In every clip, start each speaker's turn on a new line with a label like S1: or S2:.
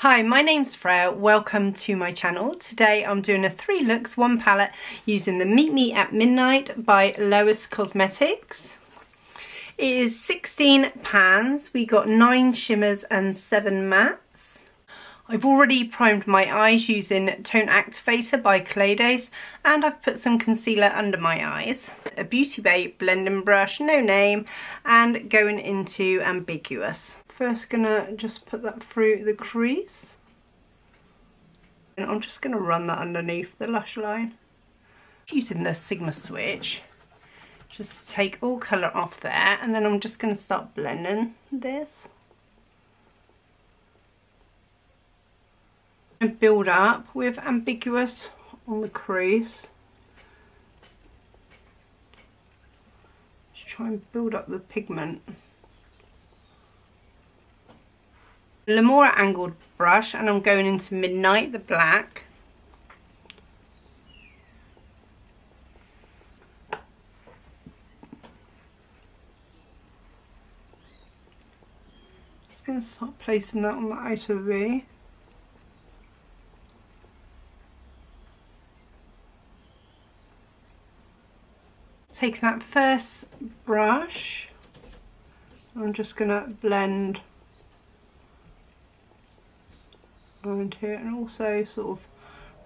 S1: Hi, my name's Freya. Welcome to my channel. Today I'm doing a three looks, one palette using the Meet Me at Midnight by Lois Cosmetics. It is 16 pans. We got nine shimmers and seven mattes. I've already primed my eyes using Tone Activator by Kaleidos and I've put some concealer under my eyes. A Beauty Bay blending brush, no name, and going into Ambiguous first gonna just put that through the crease. And I'm just gonna run that underneath the lash line. Using the Sigma switch, just take all colour off there and then I'm just gonna start blending this. And build up with ambiguous on the crease. Just try and build up the pigment. Lamora angled brush and I'm going into Midnight, the black. Just going to start placing that on the outer V. Take that first brush, I'm just going to blend around here and also sort of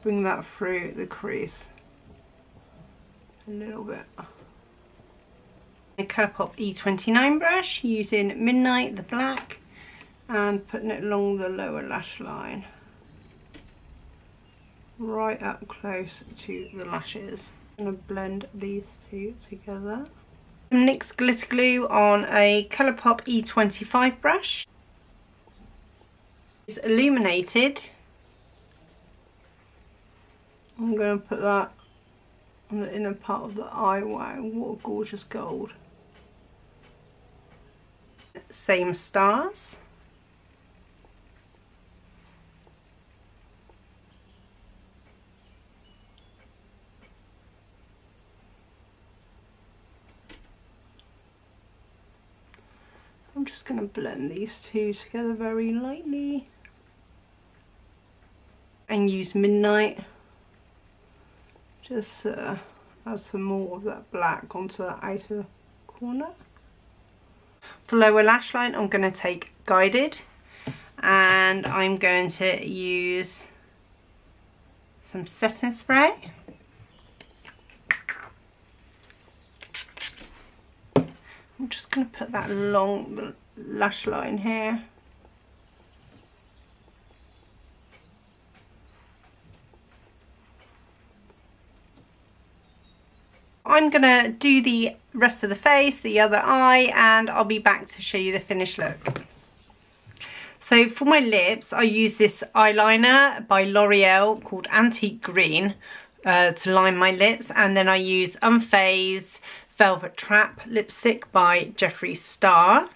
S1: bring that through the crease a little bit. A Colourpop E29 brush using Midnight, the black, and putting it along the lower lash line. Right up close to the lashes. I'm going to blend these two together. NYX Glitter Glue on a Colourpop E25 brush. It's illuminated. I'm going to put that on the inner part of the eye. Wow, what a gorgeous gold. Same stars. I'm just going to blend these two together very lightly and use Midnight just uh, add some more of that black onto the outer corner. For lower lash line I'm going to take Guided and I'm going to use some setting spray. I'm just going to put that along the lash line here. I'm to do the rest of the face, the other eye, and I'll be back to show you the finished look. So for my lips, I use this eyeliner by L'Oreal called Antique Green uh, to line my lips. And then I use Unfazed Velvet Trap lipstick by Jeffree Star.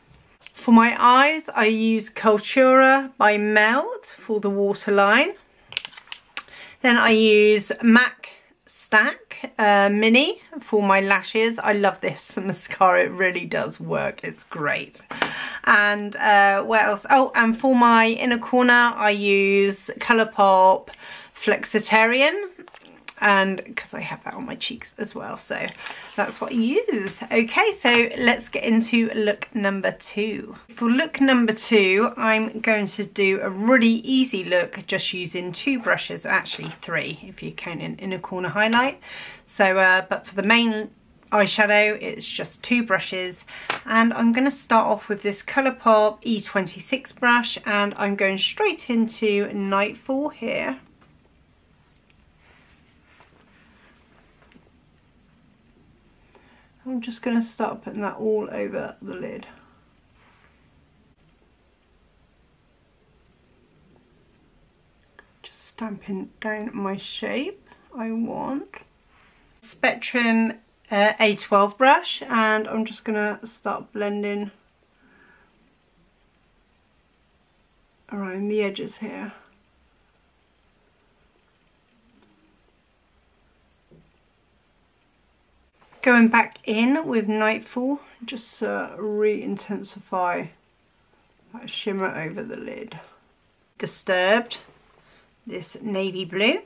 S1: For my eyes, I use Cultura by Melt for the waterline. Then I use MAC Stack uh, Mini for my lashes. I love this mascara. It really does work. It's great. And uh, what else? Oh, and for my inner corner, I use Colourpop Flexitarian and because I have that on my cheeks as well so that's what I use. Okay so let's get into look number two. For look number two I'm going to do a really easy look just using two brushes actually three if you count in inner corner highlight. So uh, but for the main eyeshadow it's just two brushes and I'm going to start off with this Colourpop E26 brush and I'm going straight into Nightfall here I'm just going to start putting that all over the lid. Just stamping down my shape I want. Spectrum uh, A12 brush and I'm just going to start blending around the edges here. Going back in with Nightfall, just uh, re-intensify that shimmer over the lid. Disturbed, this navy blue.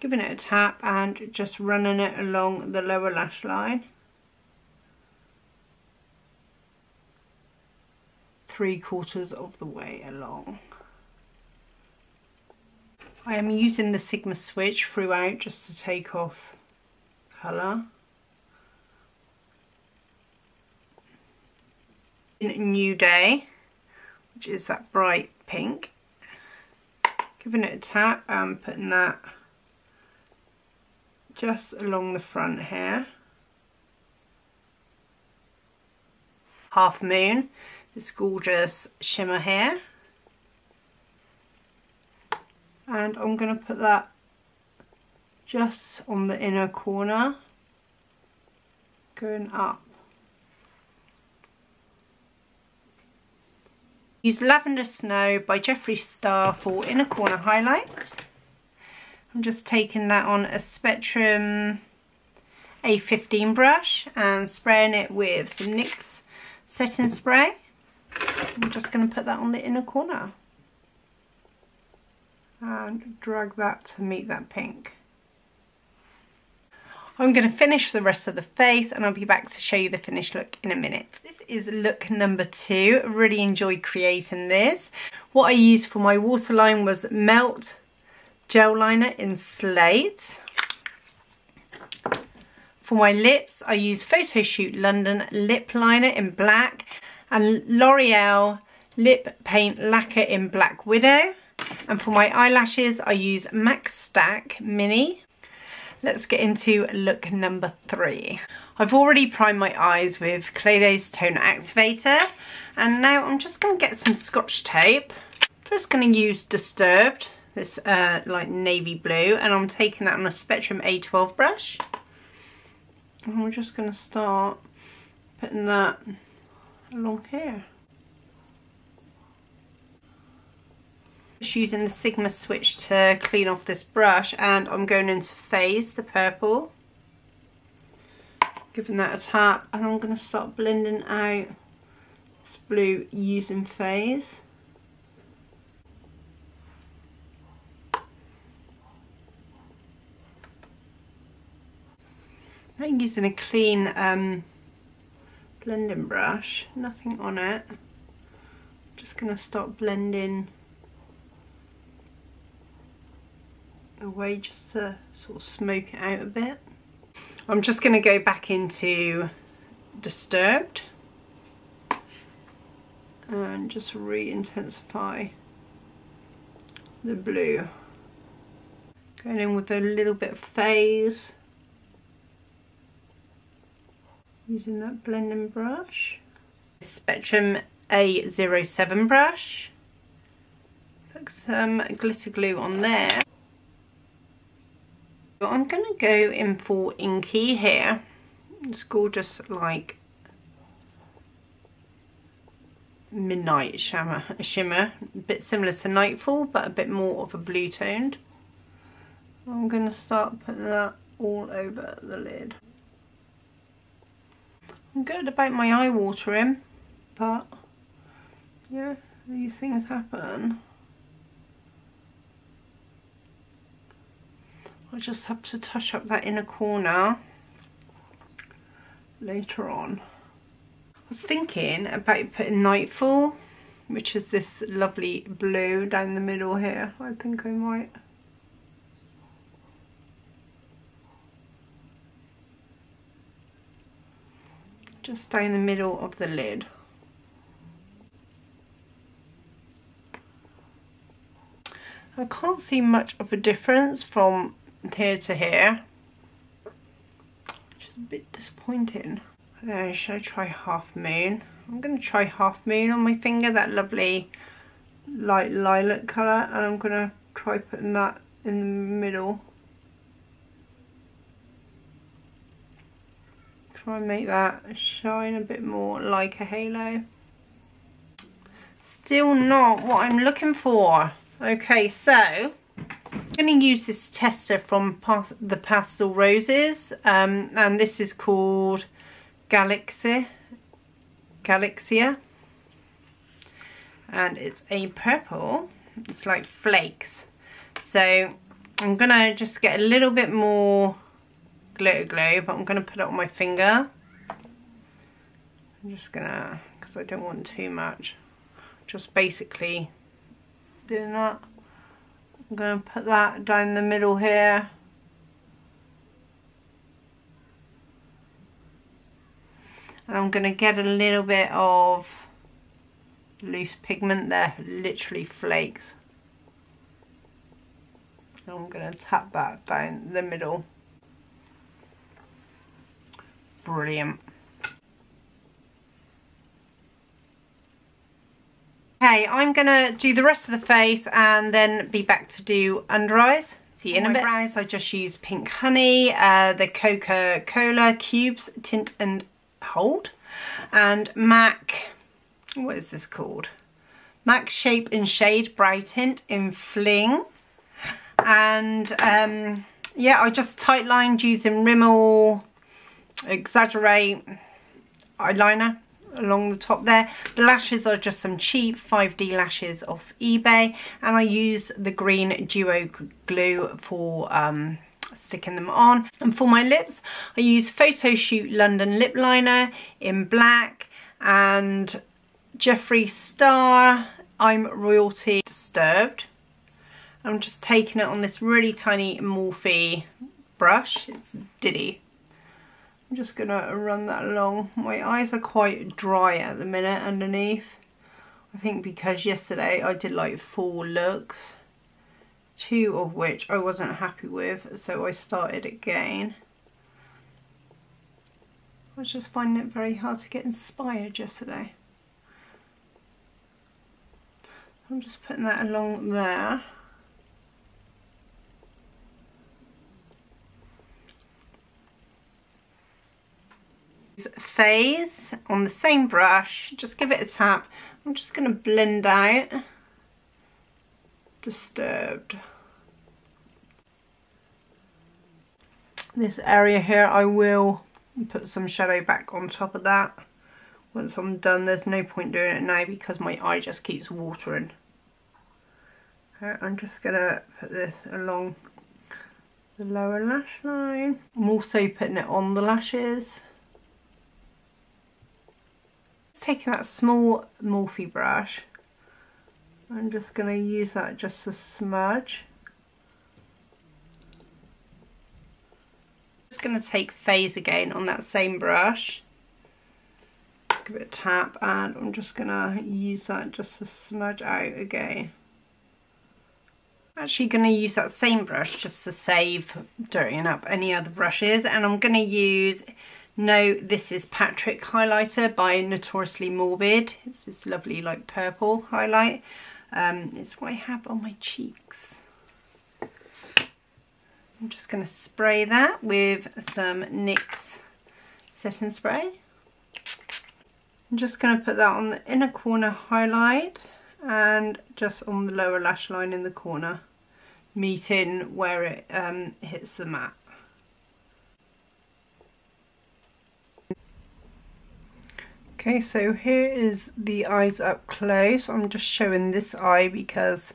S1: Giving it a tap and just running it along the lower lash line. Three quarters of the way along. I am using the Sigma switch throughout just to take off colour. In New Day, which is that bright pink. Giving it a tap and putting that just along the front here. Half Moon, this gorgeous shimmer here. And I'm going to put that just on the inner corner, going up. Use Lavender Snow by Jeffree Star for inner corner highlights. I'm just taking that on a Spectrum A15 brush and spraying it with some NYX setting spray. I'm just going to put that on the inner corner. And drag that to meet that pink. I'm going to finish the rest of the face and I'll be back to show you the finished look in a minute. This is look number two. Really enjoyed creating this. What I used for my waterline was Melt Gel Liner in Slate. For my lips, I use Photoshoot London Lip Liner in black and L'Oreal Lip Paint Lacquer in Black Widow. And for my eyelashes, I use MAC Stack Mini let's get into look number three. I've already primed my eyes with Kaleidos Tone Activator and now I'm just going to get some scotch tape. First going to use Disturbed, this uh, like navy blue and I'm taking that on a Spectrum A12 brush. And we're just going to start putting that along here. Just using the Sigma switch to clean off this brush and I'm going into Phase, the purple. Giving that a tap and I'm going to start blending out this blue using Phase. I'm using a clean um, blending brush, nothing on it. Just going to start blending away just to sort of smoke it out a bit. I'm just going to go back into Disturbed and just re-intensify the blue. Going in with a little bit of phase. Using that blending brush. Spectrum A07 brush. Put some glitter glue on there. I'm going to go in for Inky here. It's gorgeous like midnight shimmer, shimmer, a bit similar to Nightfall but a bit more of a blue toned. I'm going to start putting that all over the lid. I'm good about my eye watering but yeah these things happen. I'll just have to touch up that inner corner later on. I was thinking about putting Nightfall, which is this lovely blue down the middle here. I think I might. Just down the middle of the lid. I can't see much of a difference from here to here. Which is a bit disappointing. Uh, should I try Half Moon? I'm going to try Half Moon on my finger, that lovely light lilac colour. And I'm going to try putting that in the middle. Try and make that shine a bit more like a halo. Still not what I'm looking for. Okay, so going to use this tester from the Pastel Roses um, and this is called Galaxy, Galaxia and it's a purple. It's like flakes. So I'm gonna just get a little bit more glitter glue, but I'm gonna put it on my finger. I'm just gonna, because I don't want too much, just basically doing that. I'm gonna put that down the middle here. And I'm gonna get a little bit of loose pigment there, literally flakes. I'm going to tap that down the middle. Brilliant. Okay, I'm going to do the rest of the face and then be back to do under eyes. See you in a bit. Brows, I just use Pink Honey, uh, the Coca-Cola Cubes Tint and Hold, and MAC what is this called? MAC Shape and Shade Brow Tint in Fling. And um, yeah, I just tight lined using Rimmel Exaggerate eyeliner along the top there. The lashes are just some cheap 5D lashes off eBay. And I use the green duo glue for um, sticking them on. And for my lips, I use Photo Shoot London Lip Liner in black and Jeffree Star, I'm Royalty Disturbed. I'm just taking it on this really tiny Morphe brush. It's Diddy. I'm just to run that along. My eyes are quite dry at the minute underneath. I think because yesterday I did like four looks. Two of which I wasn't happy with, so I started again. I was just finding it very hard to get inspired yesterday. I'm just putting that along there. Phase on the same brush, just give it a tap. I'm just going to blend out Disturbed. This area here I will put some shadow back on top of that. Once I'm done, there's no point doing it now because my eye just keeps watering. I'm just going to put this along the lower lash line. I'm also putting it on the lashes. Taking that small Morphe brush. I'm just going to use that just to smudge. Just going to take Phase again on that same brush. Give it a tap and I'm just going to use that just to smudge out again actually going to use that same brush just to save dirtying up any other brushes and I'm going to use No This Is Patrick highlighter by Notoriously Morbid. It's this lovely like purple highlight. Um, it's what I have on my cheeks. I'm just going to spray that with some NYX setting spray. I'm just going to put that on the inner corner highlight and just on the lower lash line in the corner meeting where it um, hits the mat. Okay, so here is the eyes up close. I'm just showing this eye because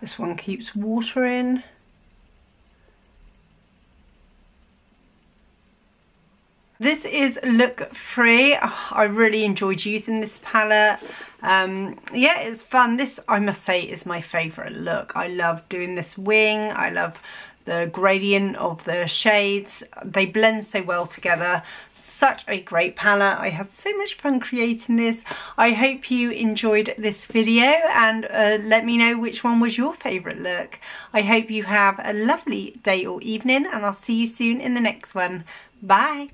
S1: this one keeps watering. This is Look Free. Oh, I really enjoyed using this palette. Um, yeah, it's fun. This, I must say, is my favourite look. I love doing this wing. I love the gradient of the shades. They blend so well together. Such a great palette. I had so much fun creating this. I hope you enjoyed this video and uh, let me know which one was your favourite look. I hope you have a lovely day or evening and I'll see you soon in the next one. Bye.